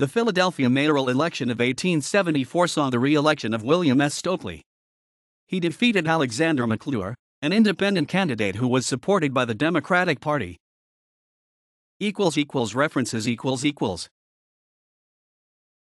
The Philadelphia mayoral election of 1874 saw the re election of William S. Stokley. He defeated Alexander McClure, an independent candidate who was supported by the Democratic Party. References